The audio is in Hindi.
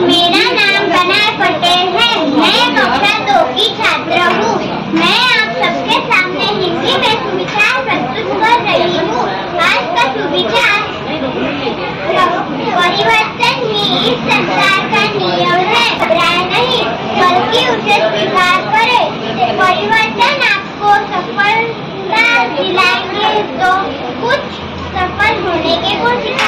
मेरा नाम बनाए पटेल है। मैं कक्षा दो की छात्र हूँ। मैं आप सबके सामने हिंदी में सुविचार प्रस्तुत कर रही हूँ। आज का सुविचार परिवर्तन ही इस संसार का नियम है। घबराए नहीं, बल्कि उसे स्वीकार करें। परिवर्तन आपको सफलता दिलाएँगे तो कुछ सफल होने के कोशिश